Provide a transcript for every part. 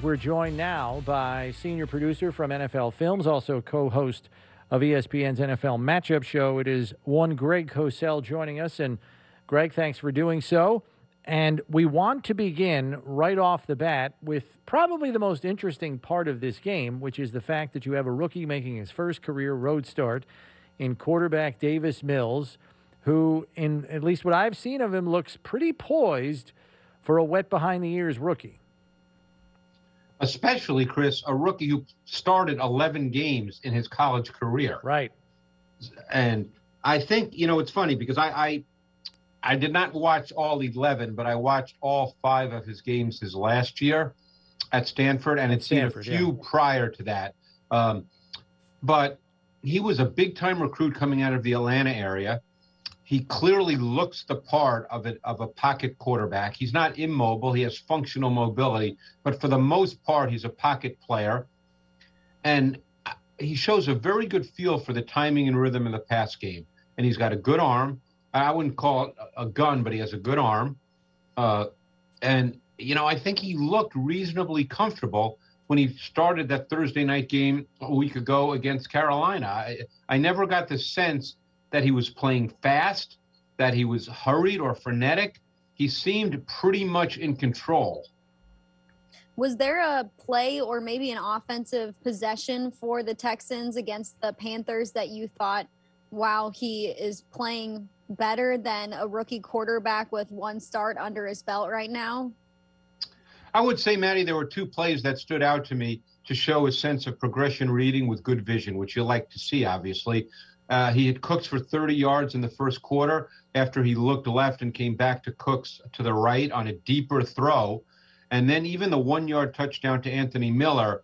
We're joined now by senior producer from NFL Films, also co host of ESPN's NFL Matchup Show. It is one Greg Cosell joining us. And Greg, thanks for doing so. And we want to begin right off the bat with probably the most interesting part of this game, which is the fact that you have a rookie making his first career road start in quarterback Davis Mills, who, in at least what I've seen of him, looks pretty poised for a wet behind the ears rookie. Especially, Chris, a rookie who started 11 games in his college career. Right. And I think, you know, it's funny because I, I I did not watch all 11, but I watched all five of his games his last year at Stanford, and had seen a few yeah. prior to that. Um, but he was a big time recruit coming out of the Atlanta area. He clearly looks the part of of a pocket quarterback. He's not immobile. He has functional mobility, but for the most part, he's a pocket player, and he shows a very good feel for the timing and rhythm of the pass game. And he's got a good arm. I wouldn't call it a gun, but he has a good arm. Uh, and, you know, I think he looked reasonably comfortable when he started that Thursday night game a week ago against Carolina. I, I never got the sense that he was playing fast, that he was hurried or frenetic. He seemed pretty much in control. Was there a play or maybe an offensive possession for the Texans against the Panthers that you thought, wow, he is playing better than a rookie quarterback with one start under his belt right now? I would say, Maddie, there were two plays that stood out to me to show a sense of progression reading with good vision, which you like to see, obviously. Uh, he had Cooks for 30 yards in the first quarter after he looked left and came back to Cooks to the right on a deeper throw. And then even the one yard touchdown to Anthony Miller,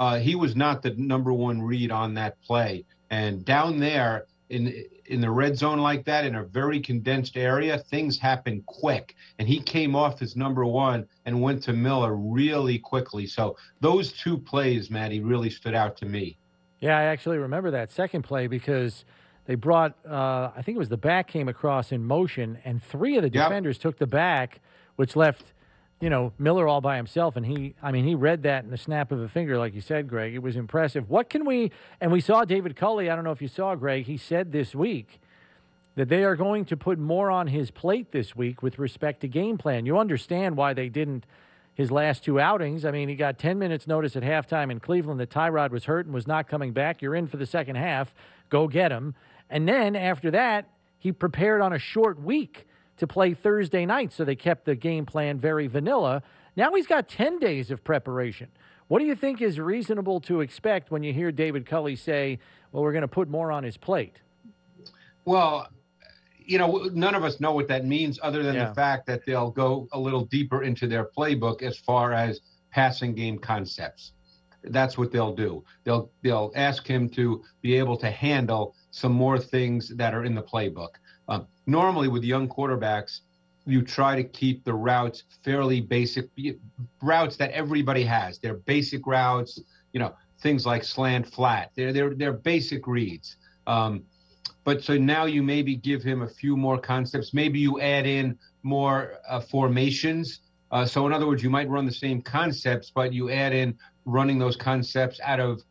uh, he was not the number one read on that play. And down there, in in the red zone like that in a very condensed area, things happen quick. And he came off as number one and went to Miller really quickly. So those two plays, Maddie, really stood out to me. Yeah, I actually remember that second play because they brought, uh, I think it was the back came across in motion, and three of the defenders yep. took the back, which left you know, Miller all by himself. And he, I mean, he read that in the snap of a finger, like you said, Greg. It was impressive. What can we, and we saw David Culley, I don't know if you saw, Greg, he said this week that they are going to put more on his plate this week with respect to game plan. You understand why they didn't his last two outings. I mean, he got 10 minutes notice at halftime in Cleveland that Tyrod was hurt and was not coming back. You're in for the second half. Go get him. And then after that, he prepared on a short week to play Thursday night, so they kept the game plan very vanilla. Now he's got 10 days of preparation. What do you think is reasonable to expect when you hear David Culley say, well, we're going to put more on his plate? Well, you know, none of us know what that means other than yeah. the fact that they'll go a little deeper into their playbook as far as passing game concepts. That's what they'll do. They'll they'll ask him to be able to handle some more things that are in the playbook. Um, normally, with young quarterbacks, you try to keep the routes fairly basic routes that everybody has. They're basic routes, you know, things like slant flat. They're they're they're basic reads. Um, but so now you maybe give him a few more concepts. Maybe you add in more uh, formations. Uh, so in other words, you might run the same concepts, but you add in running those concepts out of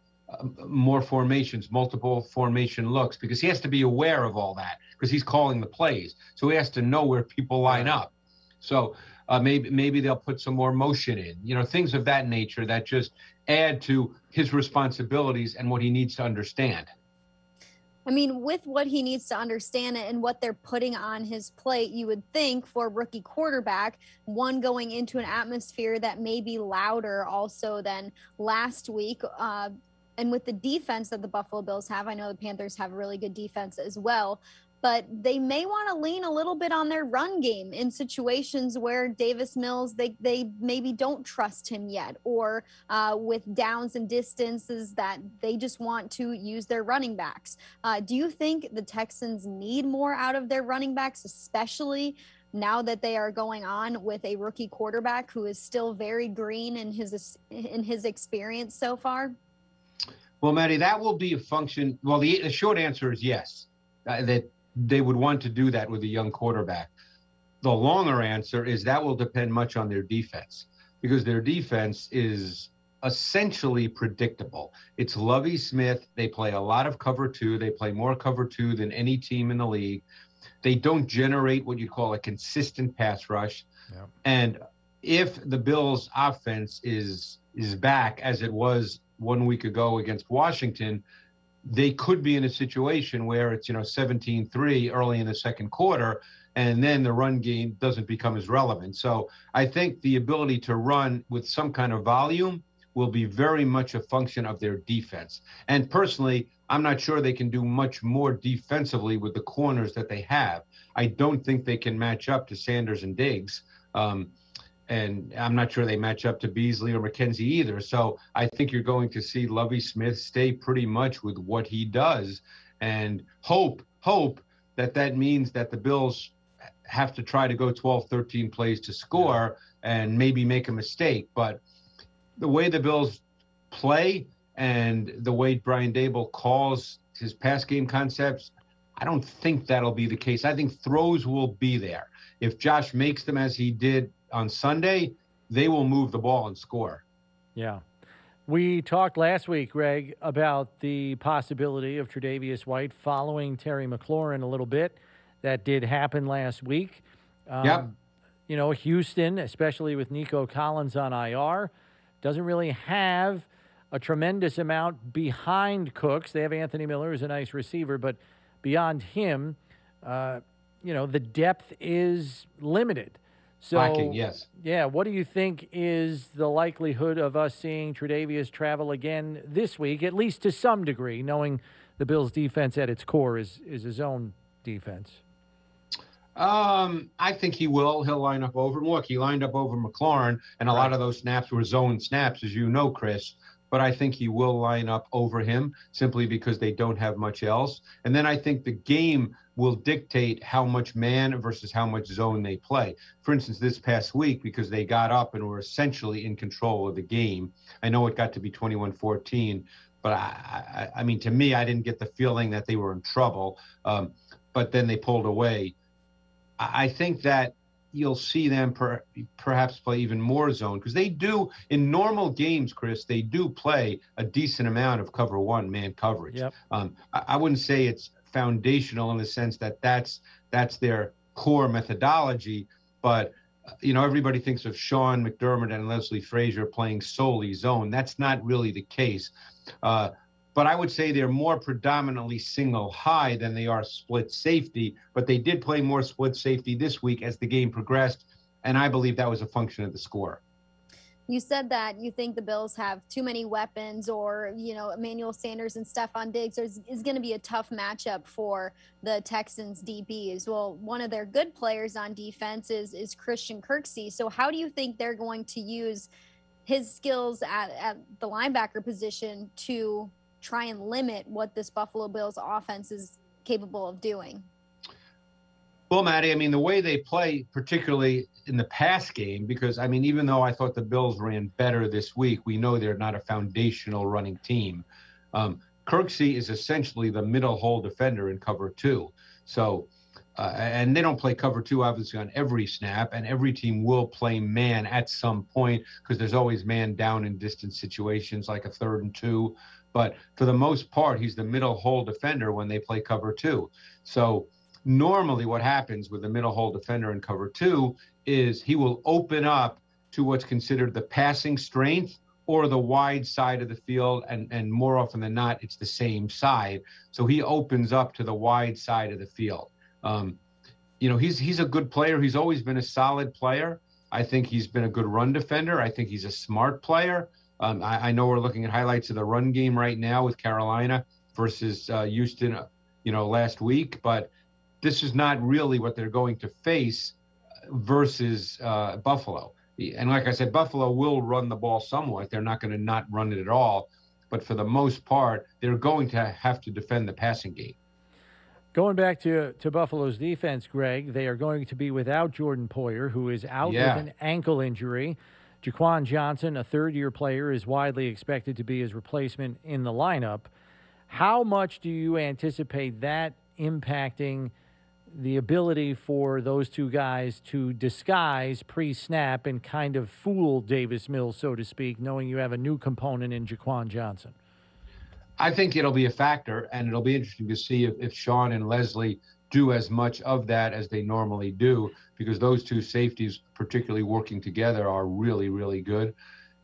more formations, multiple formation looks, because he has to be aware of all that because he's calling the plays. So he has to know where people line up. So uh, maybe maybe they'll put some more motion in, you know, things of that nature that just add to his responsibilities and what he needs to understand. I mean, with what he needs to understand it and what they're putting on his plate, you would think for rookie quarterback, one going into an atmosphere that may be louder also than last week. Uh, and with the defense that the Buffalo Bills have, I know the Panthers have really good defense as well, but they may want to lean a little bit on their run game in situations where Davis Mills they they maybe don't trust him yet, or uh, with downs and distances that they just want to use their running backs. Uh, do you think the Texans need more out of their running backs, especially? Now that they are going on with a rookie quarterback who is still very green in his in his experience so far, well, Maddie, that will be a function. Well, the, the short answer is yes, uh, that they would want to do that with a young quarterback. The longer answer is that will depend much on their defense because their defense is essentially predictable. It's Lovie Smith. They play a lot of cover two. They play more cover two than any team in the league. They don't generate what you call a consistent pass rush. Yeah. And if the Bills' offense is is back as it was one week ago against Washington, they could be in a situation where it's you know 17-3 early in the second quarter and then the run game doesn't become as relevant. So I think the ability to run with some kind of volume will be very much a function of their defense. And personally, I'm not sure they can do much more defensively with the corners that they have. I don't think they can match up to Sanders and Diggs. Um, and I'm not sure they match up to Beasley or McKenzie either. So I think you're going to see Lovie Smith stay pretty much with what he does and hope, hope that that means that the Bills have to try to go 12, 13 plays to score and maybe make a mistake. But the way the Bills play and the way Brian Daboll calls his pass game concepts, I don't think that'll be the case. I think throws will be there. If Josh makes them as he did on Sunday, they will move the ball and score. Yeah. We talked last week, Greg, about the possibility of Tre'Davious White following Terry McLaurin a little bit. That did happen last week. Um, yep. You know, Houston, especially with Nico Collins on IR, doesn't really have a tremendous amount behind Cooks. They have Anthony Miller, who's a nice receiver, but beyond him, uh, you know, the depth is limited. So, Lacking, yes. Yeah. What do you think is the likelihood of us seeing Tre'Davious travel again this week, at least to some degree, knowing the Bills' defense at its core is is his own defense? Um, I think he will. He'll line up over. Look, he lined up over McLaurin, and a right. lot of those snaps were zone snaps, as you know, Chris. But I think he will line up over him simply because they don't have much else. And then I think the game will dictate how much man versus how much zone they play. For instance, this past week, because they got up and were essentially in control of the game, I know it got to be 21 14, but I, I, I mean, to me, I didn't get the feeling that they were in trouble. Um, but then they pulled away. I think that you'll see them per, perhaps play even more zone because they do in normal games, Chris. They do play a decent amount of cover one man coverage. Yep. Um, I, I, wouldn't say it's foundational in the sense that that's that's their core methodology, but you know everybody thinks of Sean McDermott and Leslie Frazier playing solely zone. That's not really the case. Uh, but I would say they're more predominantly single high than they are split safety. But they did play more split safety this week as the game progressed, and I believe that was a function of the score. You said that you think the Bills have too many weapons, or you know, Emmanuel Sanders and Stefon Diggs is, is going to be a tough matchup for the Texans DBs. Well, one of their good players on defense is is Christian Kirksey. So, how do you think they're going to use his skills at, at the linebacker position to try and limit what this Buffalo Bills offense is capable of doing? Well, Maddie, I mean, the way they play, particularly in the pass game, because I mean, even though I thought the Bills ran better this week, we know they're not a foundational running team. Um, Kirksey is essentially the middle hole defender in cover two. So, uh, and they don't play cover two obviously on every snap, and every team will play man at some point because there's always man down in distance situations like a third and two. But for the most part, he's the middle hole defender when they play cover two. So normally, what happens with the middle hole defender in cover two is he will open up to what's considered the passing strength or the wide side of the field, and and more often than not, it's the same side. So he opens up to the wide side of the field. Um, you know, he's he's a good player. He's always been a solid player. I think he's been a good run defender. I think he's a smart player. Um, I, I, know we're looking at highlights of the run game right now with Carolina versus uh, Houston, uh, you know, last week, but this is not really what they're going to face versus uh, Buffalo. And like I said, Buffalo will run the ball somewhat. They're not going to not run it at all. But for the most part, they're going to have to defend the passing game. Going back to, to Buffalo's defense, Greg, they are going to be without Jordan Poyer, who is out yeah. with an ankle injury. Jaquan Johnson, a third year player, is widely expected to be his replacement in the lineup. How much do you anticipate that impacting the ability for those two guys to disguise pre snap and kind of fool Davis Mills, so to speak, knowing you have a new component in Jaquan Johnson? I think it'll be a factor, and it'll be interesting to see if, if Sean and Leslie do as much of that as they normally do, because those two safeties, particularly working together, are really, really good.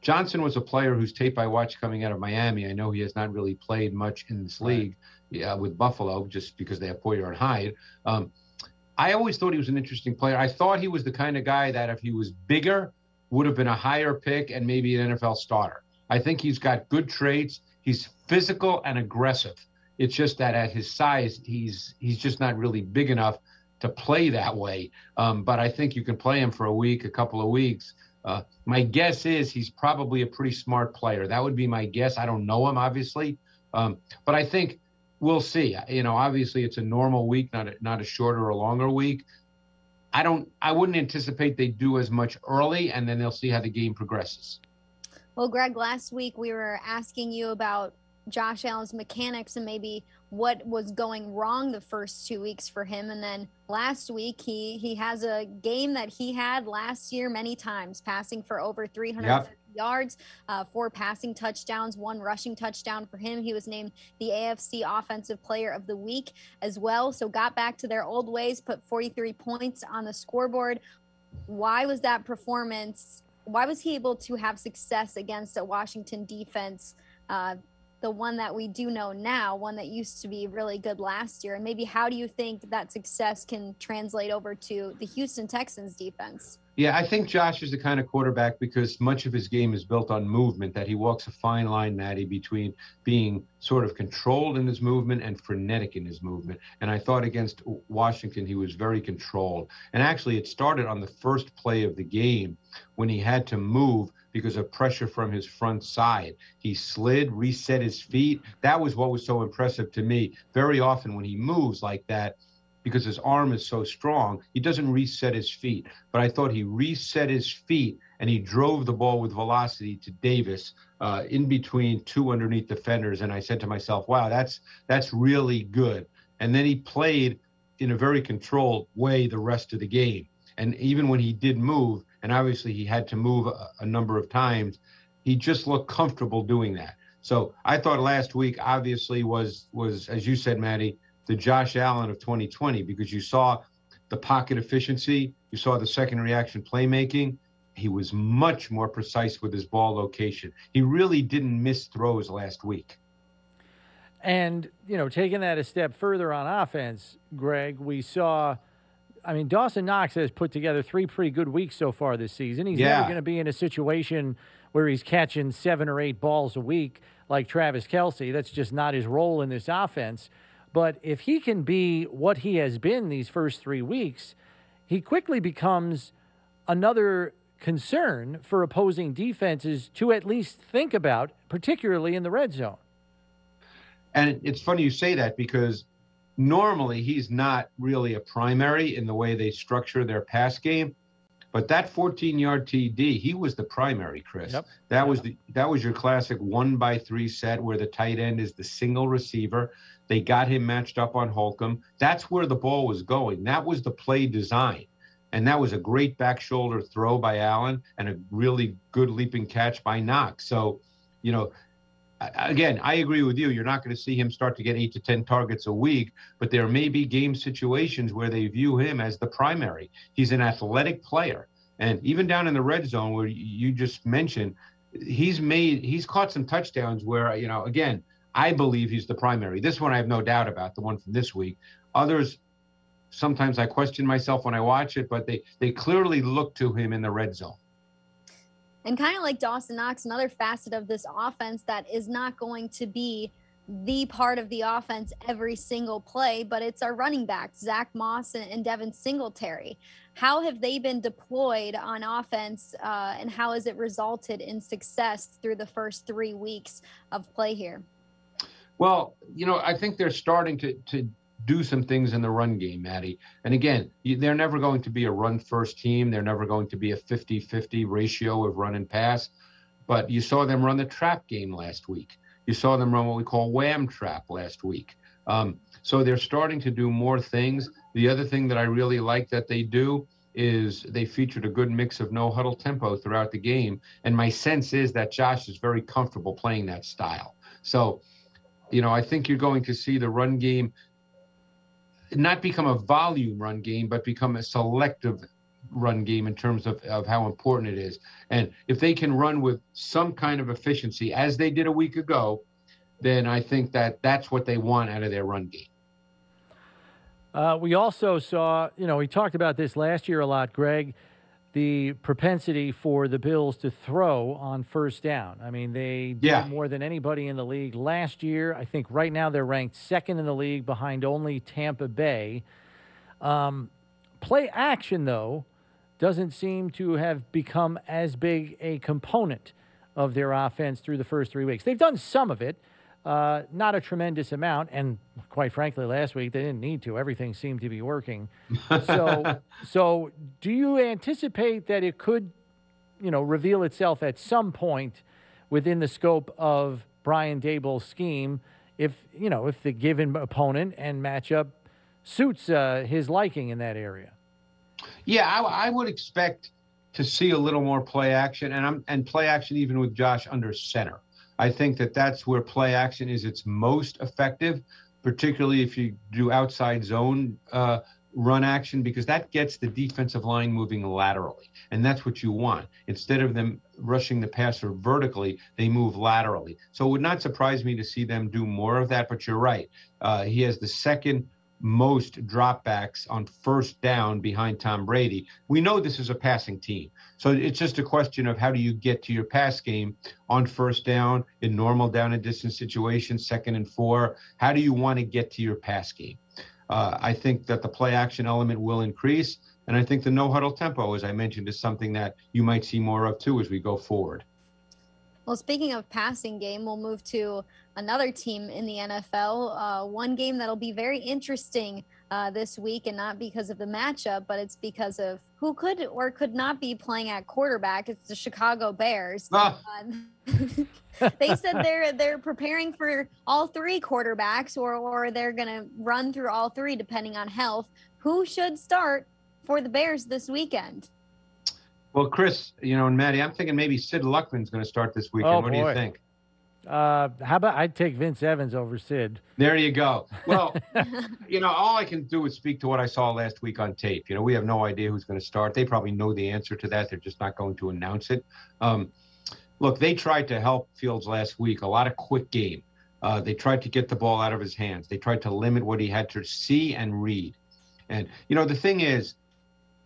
Johnson was a player whose tape I watched coming out of Miami. I know he has not really played much in this league yeah, with Buffalo just because they have Poyer and Hyde. Um, I always thought he was an interesting player. I thought he was the kind of guy that if he was bigger, would have been a higher pick and maybe an NFL starter. I think he's got good traits. He's physical and aggressive. It's just that at his size, he's he's just not really big enough to play that way. Um, but I think you can play him for a week, a couple of weeks. Uh, my guess is he's probably a pretty smart player. That would be my guess. I don't know him, obviously, um, but I think we'll see. You know, obviously it's a normal week, not a, not a shorter or longer week. I don't. I wouldn't anticipate they do as much early, and then they'll see how the game progresses. Well, Greg, last week we were asking you about Josh Allen's mechanics and maybe what was going wrong the first two weeks for him. And then last week he he has a game that he had last year many times, passing for over 350 yep. Yards, uh, four passing touchdowns, one rushing touchdown for him. He was named the AFC Offensive Player of the Week as well. So got back to their old ways, put 43 points on the scoreboard. Why was that performance? Why was he able to have success against a Washington defense? Uh, the one that we do know now, one that used to be really good last year? And maybe how do you think that success can translate over to the Houston Texans defense? Yeah, I think Josh is the kind of quarterback because much of his game is built on movement that he walks a fine line, Maddie, between being sort of controlled in his movement and frenetic in his movement. And I thought against Washington, he was very controlled. And actually, it started on the first play of the game when he had to move because of pressure from his front side. He slid, reset his feet. That was what was so impressive to me. Very often when he moves like that, because his arm is so strong, he doesn't reset his feet. But I thought he reset his feet and he drove the ball with velocity to Davis uh, in between two underneath defenders. And I said to myself, wow, that's that's really good. And then he played in a very controlled way the rest of the game. And even when he did move, and obviously he had to move a, a number of times. He just looked comfortable doing that. So I thought last week obviously was was as you said, Maddie, the Josh Allen of 2020 because you saw the pocket efficiency, you saw the second reaction playmaking. He was much more precise with his ball location. He really didn't miss throws last week. And, you know, taking that a step further on offense, Greg, we saw I mean, Dawson Knox has put together three pretty good weeks so far this season. He's yeah. never going to be in a situation where he's catching seven or eight balls a week like Travis Kelce. That's just not his role in this offense. But if he can be what he has been these first three weeks, he quickly becomes another concern for opposing defenses to at least think about, particularly in the red zone. And it's funny you say that because normally he's not really a primary in the way they structure their pass game. But that 14 yard TD, he was the primary, Chris. Yep. That was the that was your classic one by three set where the tight end is the single receiver. They got him matched up on Holcomb. That's where the ball was going. That was the play design. And that was a great back shoulder throw by Allen and a really good leaping catch by Knox. So, you know, again, I agree with you. You're not going to see him start to get eight to 10 targets a week, but there may be game situations where they view him as the primary. He's an athletic player. And even down in the red zone, where you just mentioned, he's made, he's caught some touchdowns where, you know, again, I believe he's the primary. This one I have no doubt about, the one from this week. Others, sometimes I question myself when I watch it, but they, they clearly look to him in the red zone. And kind of like Dawson Knox, another facet of this offense that is not going to be the part of the offense every single play, but it's our running backs, Zach Moss and, and Devin Singletary. How have they been deployed on offense, uh, and how has it resulted in success through the first three weeks of play here? Well, you know, I think they're starting to to do some things in the run game, Maddie. And again, they're never going to be a run first team. They're never going to be a 50 50 ratio of run and pass. But you saw them run the trap game last week. You saw them run what we call wham trap last week. Um, so they're starting to do more things. The other thing that I really like that they do is they featured a good mix of no huddle tempo throughout the game. And my sense is that Josh is very comfortable playing that style. So, you know, I think you're going to see the run game not become a volume run game, but become a selective run game in terms of, of how important it is. And if they can run with some kind of efficiency, as they did a week ago, then I think that that's what they want out of their run game. Uh, we also saw, you know, we talked about this last year a lot, Greg, the propensity for the Bills to throw on first down. I mean, they did more than anybody in the league last year. I think right now they're ranked second in the league behind only Tampa Bay. Um, play action, though, doesn't seem to have become as big a component of their offense through the first three weeks. They've done some of it. Uh, not a tremendous amount, and quite frankly, last week they didn't need to. Everything seemed to be working. So, so do you anticipate that it could, you know, reveal itself at some point within the scope of Brian Daboll's scheme, if you know, if the given opponent and matchup suits uh, his liking in that area? Yeah, I, I would expect to see a little more play action, and I'm and play action even with Josh under center. I think that that's where play action is its most effective, particularly if you do outside zone uh, run action, because that gets the defensive line moving laterally. And that's what you want. Instead of them rushing the passer vertically, they move laterally. So it would not surprise me to see them do more of that, but you're right. Uh, he has the second most dropbacks on first down behind Tom Brady. We know this is a passing team. So it's just a question of how do you get to your pass game on first down in normal down and distance situations, second and four. How do you want to get to your pass game? Uh, I think that the play action element will increase. And I think the no huddle tempo, as I mentioned, is something that you might see more of too as we go forward. Well, speaking of passing game, we'll move to another team in the NFL. Uh, one game that'll be very interesting uh, this week, and not because of the matchup, but it's because of who could or could not be playing at quarterback. It's the Chicago Bears. Ah. Uh, they said they're they're preparing for all three quarterbacks, or or they're going to run through all three depending on health. Who should start for the Bears this weekend? Well, Chris, you know, and Maddie, I'm thinking maybe Sid Luckman's going to start this weekend. Oh, what boy. do you think? Uh, how about I'd take Vince Evans over Sid? There you go. Well, you know, all I can do is speak to what I saw last week on tape. You know, we have no idea who's going to start. They probably know the answer to that. They're just not going to announce it. Um, look, they tried to help Fields last week. A lot of quick game. Uh, they tried to get the ball out of his hands. They tried to limit what he had to see and read. And you know, the thing is,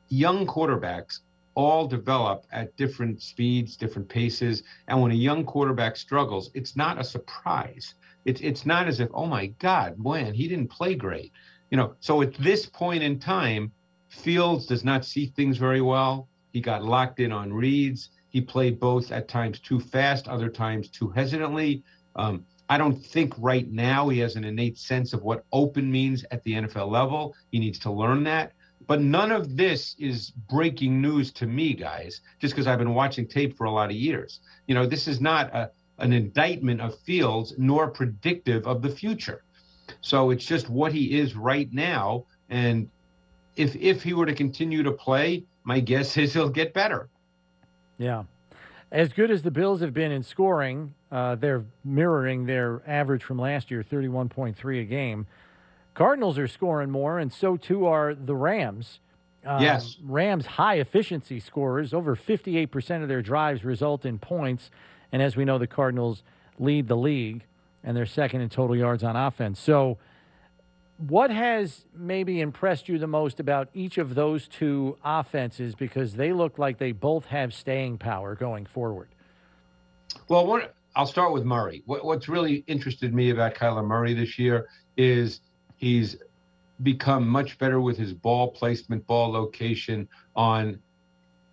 young quarterbacks all develop at different speeds, different paces. And when a young quarterback struggles, it's not a surprise. It's it's not as if, oh my God, man, he didn't play great. You know, so at this point in time, Fields does not see things very well. He got locked in on reads. He played both at times too fast, other times too hesitantly. Um, I don't think right now he has an innate sense of what open means at the NFL level. He needs to learn that. But none of this is breaking news to me, guys, just because I've been watching tape for a lot of years. You know, this is not a, an indictment of Fields nor predictive of the future. So it's just what he is right now. And if if he were to continue to play, my guess is he'll get better. Yeah. As good as the Bills have been in scoring, uh, they're mirroring their average from last year, 31.3 a game. Cardinals are scoring more, and so too are the Rams. Um, yes. Rams high efficiency scorers. Over 58% of their drives result in points. And as we know, the Cardinals lead the league and they're second in total yards on offense. So, what has maybe impressed you the most about each of those two offenses because they look like they both have staying power going forward? Well, what, I'll start with Murray. What, what's really interested me about Kyler Murray this year is He's become much better with his ball placement, ball location on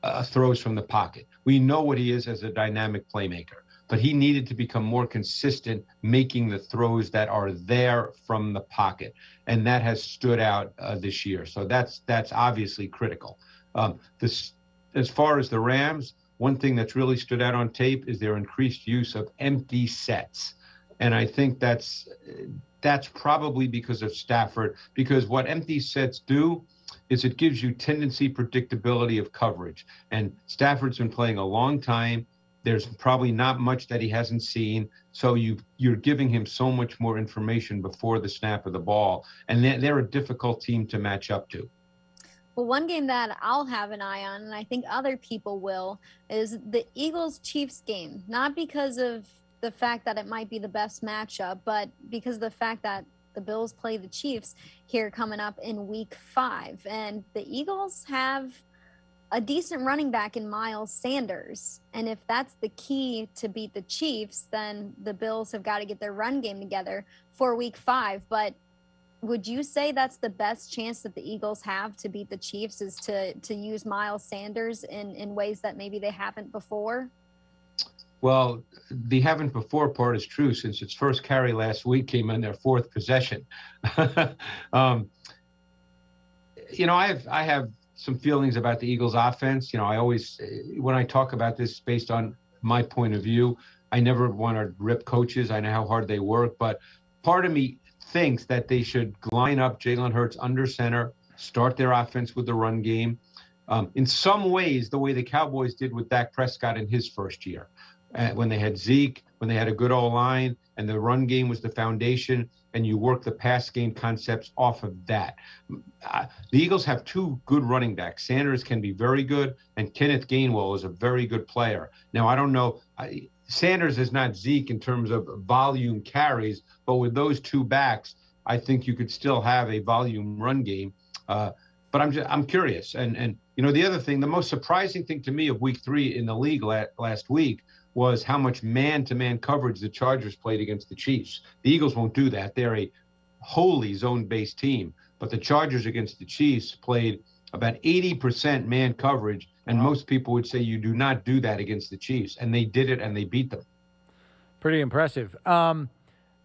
uh, throws from the pocket. We know what he is as a dynamic playmaker, but he needed to become more consistent making the throws that are there from the pocket, and that has stood out uh, this year. So that's that's obviously critical. Um, this, as far as the Rams, one thing that's really stood out on tape is their increased use of empty sets and I think that's that's probably because of Stafford. Because what empty sets do is it gives you tendency predictability of coverage. And Stafford's been playing a long time. There's probably not much that he hasn't seen. So you you're giving him so much more information before the snap of the ball, and they're, they're a difficult team to match up to. Well, one game that I'll have an eye on, and I think other people will, is the Eagles Chiefs game. Not because of the fact that it might be the best matchup, but because of the fact that the Bills play the Chiefs here coming up in week five. And the Eagles have a decent running back in Miles Sanders. And if that's the key to beat the Chiefs, then the Bills have got to get their run game together for week five. But would you say that's the best chance that the Eagles have to beat the Chiefs is to to use Miles Sanders in, in ways that maybe they haven't before? Well, the haven't before part is true since its first carry last week came in their fourth possession. um, you know, I have I have some feelings about the Eagles' offense. You know, I always when I talk about this based on my point of view, I never want to rip coaches. I know how hard they work, but part of me thinks that they should line up Jalen Hurts under center, start their offense with the run game. Um, in some ways, the way the Cowboys did with Dak Prescott in his first year when they had Zeke, when they had a good old line, and the run game was the foundation, and you work the pass game concepts off of that. Uh, the Eagles have two good running backs. Sanders can be very good, and Kenneth Gainwell is a very good player. Now, I don't know. I, Sanders is not Zeke in terms of volume carries, but with those two backs, I think you could still have a volume run game. Uh, but I'm just, I'm curious, and and you know the other thing, the most surprising thing to me of Week Three in the league la- last week was how much man to man coverage the Chargers played against the Chiefs. The Eagles won't do that. They're a wholly zone based team. But the Chargers against the Chiefs played about 80% man coverage. And wow. most people would say you do not do that against the Chiefs. And they did it and they beat them. Pretty impressive. Um,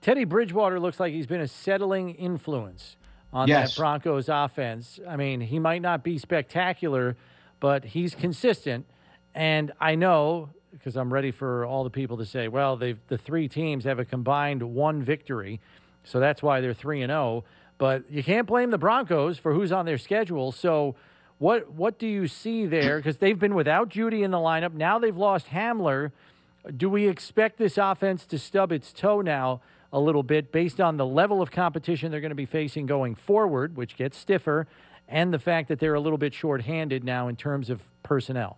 Teddy Bridgewater looks like he's been a settling influence on yes. that Broncos offense. I mean, he might not be spectacular, but he's consistent. And I know because I'm ready for all the people to say, well, they've the three teams have a combined one victory, so that's why they're three and zero. Oh. But you can't blame the Broncos for who's on their schedule. So, what what do you see there? Because they've been without Jeudy in the lineup. Now they've lost Hamler. Do we expect this offense to stub its toe now a little bit based on the level of competition they're going to be facing going forward, which gets stiffer, and the fact that they're a little bit shorthanded now in terms of personnel?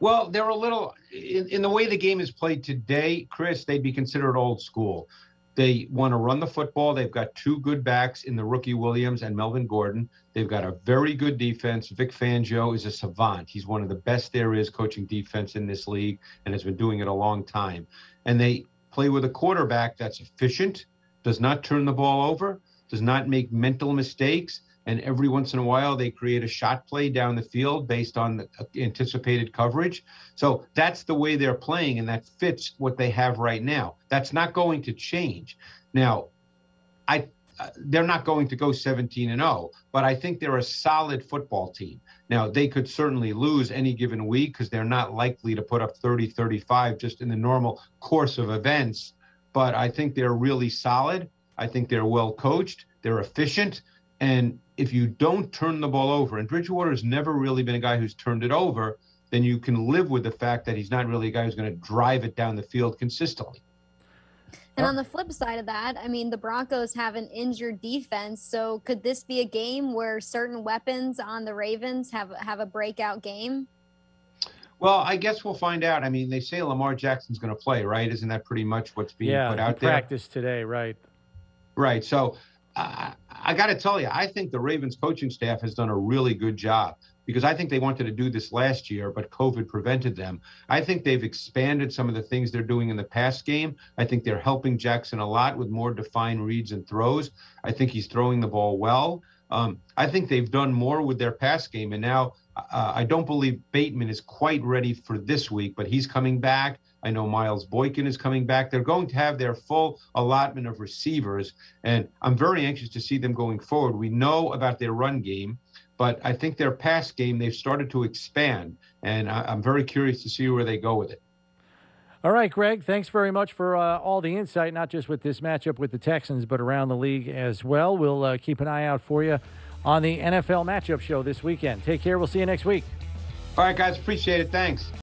Well, they're a little in, in the way the game is played today, Chris. They'd be considered old school. They want to run the football. They've got two good backs in the rookie Williams and Melvin Gordon. They've got a very good defense. Vic Fangio is a savant. He's one of the best there is coaching defense in this league and has been doing it a long time. And they play with a quarterback that's efficient, does not turn the ball over, does not make mental mistakes, and every once in a while they create a shot play down the field based on the uh, anticipated coverage. So that's the way they're playing, and that fits what they have right now. That's not going to change. Now, I uh, they're not going to go 17 and 0, but I think they're a solid football team. Now, they could certainly lose any given week because they're not likely to put up 30, 35 just in the normal course of events. But I think they're really solid. I think they're well coached. They're efficient. And if you don't turn the ball over, and Bridgewater has never really been a guy who's turned it over, then you can live with the fact that he's not really a guy who's going to drive it down the field consistently. And on the flip side of that, I mean, the Broncos have an injured defense. So could this be a game where certain weapons on the Ravens have have a breakout game? Well, I guess we'll find out. I mean, they say Lamar Jackson's going to play, right? Isn't that pretty much what's being yeah, put out there? Yeah, practice today, right? Right. So I, I got to tell you, I think the Ravens coaching staff has done a really good job because I think they wanted to do this last year, but COVID prevented them. I think they've expanded some of the things they're doing in the pass game. I think they're helping Jackson a lot with more defined reads and throws. I think he's throwing the ball well. Um, I think they've done more with their pass game. And now uh, I don't believe Bateman is quite ready for this week, but he's coming back. I know Miles Boykin is coming back. They're going to have their full allotment of receivers, and I'm very anxious to see them going forward. We know about their run game, but I think their pass game they've started to expand, and I, am very curious to see where they go with it. All right, Greg, thanks very much for uh, all the insight, not just with this matchup with the Texans, but around the league as well. We'll uh, keep an eye out for you on the NFL matchup show this weekend. Take care. We'll see you next week. All right, guys. Appreciate it. Thanks.